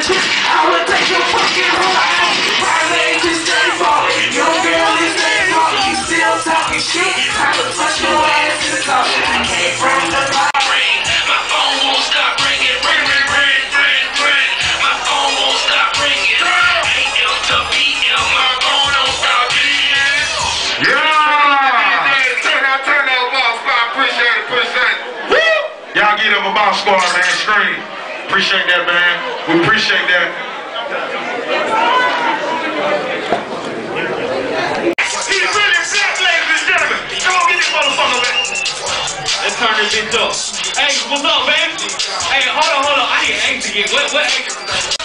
I would take your fucking heart. Probably ain't just steady falling. Your girl is steady falling. You still talking shit. Time to touch your ass in the coffin. I came from the. My. My my. Woo! Y'all get up a boss squad, man. Scream. Appreciate that, man. We appreciate that. He's really black, ladies and gentlemen. Come on, get this motherfucker, man. Let's turn this bitch up. Hey, what's up, man? Hey, hold on, hold on. I need an H again. What, what H?